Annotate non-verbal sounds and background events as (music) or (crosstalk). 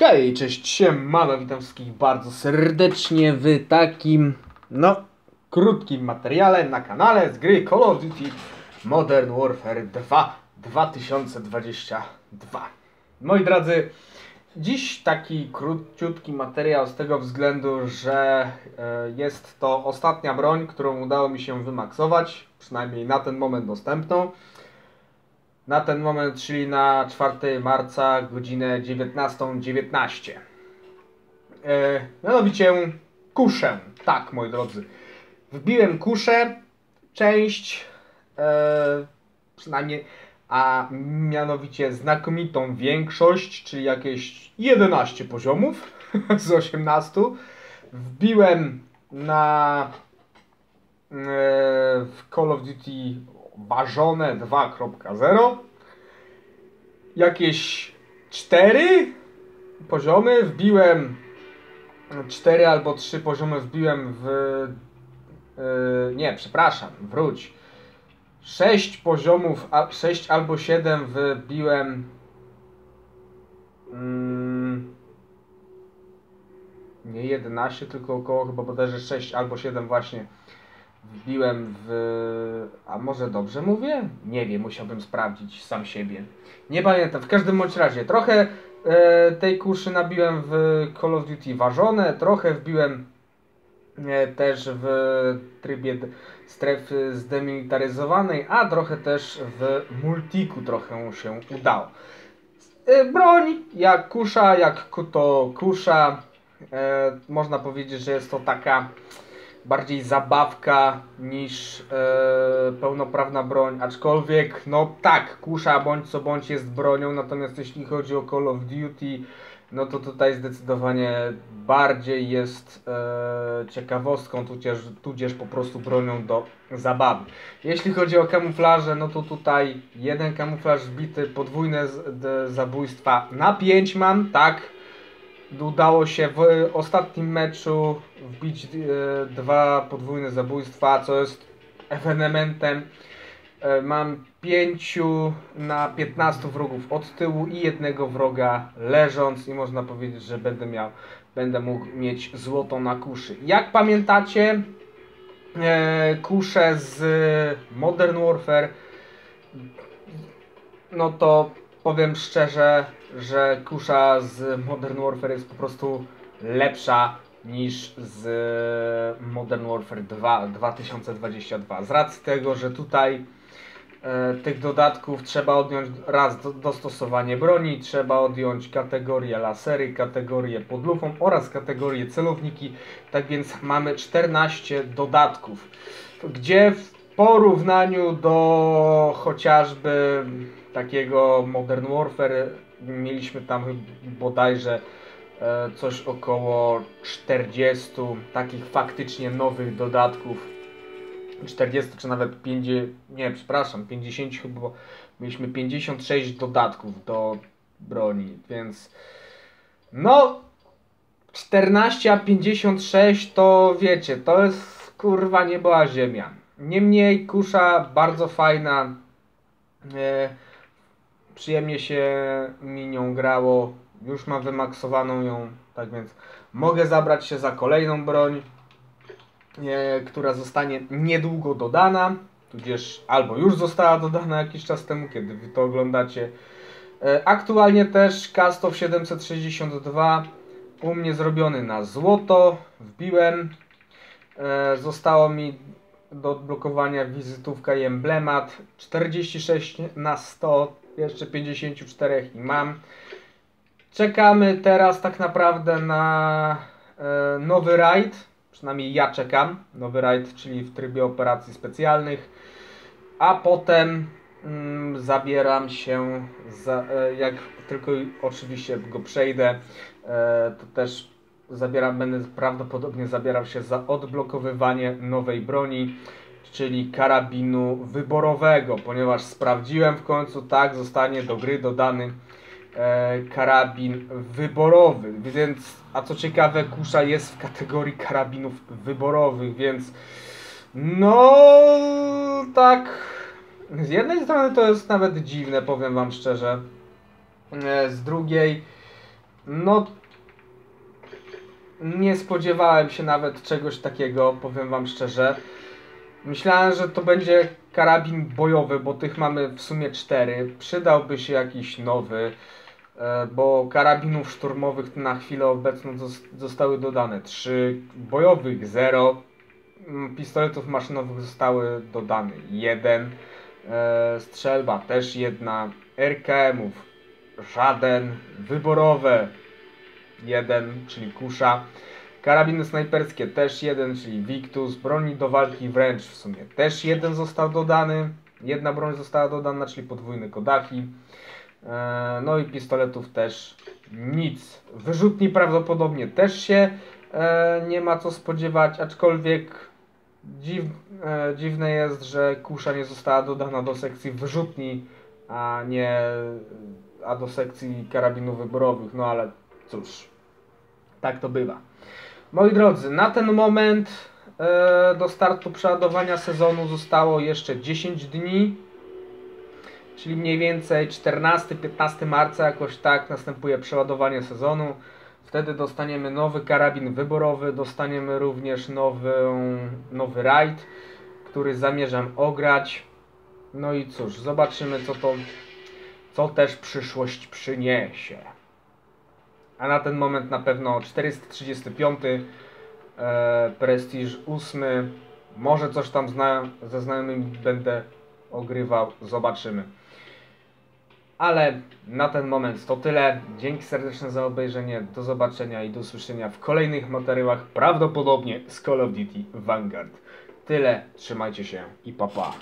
Hej, cześć, siemano, witam wszystkich bardzo serdecznie w takim, no, krótkim materiale na kanale z gry Call of Duty Modern Warfare 2 2022. Moi drodzy, dziś taki króciutki materiał z tego względu, że e, jest to ostatnia broń, którą udało mi się wymaksować, przynajmniej na ten moment dostępną na ten moment, czyli na 4 marca, godzinę 19.19. 19. E, mianowicie kuszę. Tak, moi drodzy. Wbiłem kuszę, część, e, przynajmniej, a mianowicie znakomitą większość, czyli jakieś 11 poziomów (laughs) z 18. Wbiłem na e, w Call of Duty ważone 2.0 jakieś 4 poziomy wbiłem 4 albo 3 poziomy wbiłem w yy, nie, przepraszam, wróć. 6 poziomów, 6 albo 7 wbiłem mm, nie 11, tylko około chyba bodajże 6 albo 7 właśnie wbiłem w... A może dobrze mówię? Nie wiem, musiałbym sprawdzić sam siebie. Nie pamiętam, w każdym bądź razie. Trochę e, tej kuszy nabiłem w Call of Duty ważone, trochę wbiłem e, też w trybie strefy zdemilitaryzowanej, a trochę też w multiku trochę się udało. E, broń jak kusza, jak to kusza. E, można powiedzieć, że jest to taka bardziej zabawka niż e, pełnoprawna broń, aczkolwiek no tak, kusza bądź co bądź jest bronią, natomiast jeśli chodzi o Call of Duty, no to tutaj zdecydowanie bardziej jest e, ciekawostką, tudzież, tudzież po prostu bronią do zabawy. Jeśli chodzi o kamuflaże, no to tutaj jeden kamuflaż wbity, podwójne z, z, zabójstwa na 5 mam, tak, udało się w ostatnim meczu wbić e, dwa podwójne zabójstwa, co jest ewenementem. E, mam pięciu na 15 wrogów od tyłu i jednego wroga leżąc i można powiedzieć, że będę miał, będę mógł mieć złoto na kuszy. Jak pamiętacie, e, kusze z Modern Warfare, no to powiem szczerze, że kusza z Modern Warfare jest po prostu lepsza niż z Modern Warfare 2 2022. Z racji tego, że tutaj e, tych dodatków trzeba odjąć raz do, dostosowanie broni, trzeba odjąć kategorię lasery, kategorię pod lufą oraz kategorię celowniki. Tak więc mamy 14 dodatków, gdzie w porównaniu do chociażby takiego Modern Warfare mieliśmy tam bodajże e, coś około 40 takich faktycznie nowych dodatków. 40 czy nawet 50, nie przepraszam, 50 chyba, mieliśmy 56 dodatków do broni, więc no 14 a 56 to wiecie, to jest kurwa nieba ziemia. Niemniej kusza bardzo fajna. E, przyjemnie się mi nią grało. Już mam wymaksowaną ją, tak więc mogę zabrać się za kolejną broń, e, która zostanie niedługo dodana, tudzież albo już została dodana jakiś czas temu, kiedy wy to oglądacie. E, aktualnie też Kastow 762 u mnie zrobiony na złoto, wbiłem. E, zostało mi do odblokowania wizytówka i emblemat. 46 na 100 jeszcze 54 i mam. Czekamy teraz tak naprawdę na e, nowy raid, przynajmniej ja czekam, nowy raid, czyli w trybie operacji specjalnych, a potem mm, zabieram się, za, e, jak tylko oczywiście go przejdę, e, to też zabieram, będę prawdopodobnie zabierał się za odblokowywanie nowej broni czyli karabinu wyborowego, ponieważ sprawdziłem w końcu, tak, zostanie do gry dodany e, karabin wyborowy, więc, a co ciekawe, kusza jest w kategorii karabinów wyborowych, więc no, tak, z jednej strony to jest nawet dziwne, powiem wam szczerze, e, z drugiej No, nie spodziewałem się nawet czegoś takiego, powiem wam szczerze. Myślałem, że to będzie karabin bojowy, bo tych mamy w sumie cztery. Przydałby się jakiś nowy, e, bo karabinów szturmowych na chwilę obecną zos- zostały dodane trzy, bojowych zero, mm, pistoletów maszynowych zostały dodane jeden, e, strzelba też jedna, RKM-ów żaden, wyborowe jeden, czyli kusza. Karabiny snajperskie też jeden, czyli Victus. Broni do walki wręcz w sumie też jeden został dodany. Jedna broń została dodana, czyli podwójny Kodaki. E, No i pistoletów też nic. Wyrzutni prawdopodobnie też się e, nie ma co spodziewać, aczkolwiek dziw, e, dziwne jest, że kusza nie została dodana do sekcji wyrzutni, a nie a do sekcji karabinów wyborowych. No ale cóż, tak to bywa. Moi drodzy, na ten moment e, do startu przeładowania sezonu zostało jeszcze 10 dni, czyli mniej więcej 14-15 marca, jakoś tak następuje przeładowanie sezonu. Wtedy dostaniemy nowy karabin wyborowy, dostaniemy również nowy, nowy raid, który zamierzam ograć. No i cóż, zobaczymy co to, co też przyszłość przyniesie. A na ten moment na pewno 435, e, Prestige 8, może coś tam zna, ze znajomymi będę ogrywał, zobaczymy. Ale na ten moment to tyle. Dzięki serdeczne za obejrzenie. Do zobaczenia i do usłyszenia w kolejnych materiałach, prawdopodobnie z Call of Duty Vanguard. Tyle, trzymajcie się i pa pa.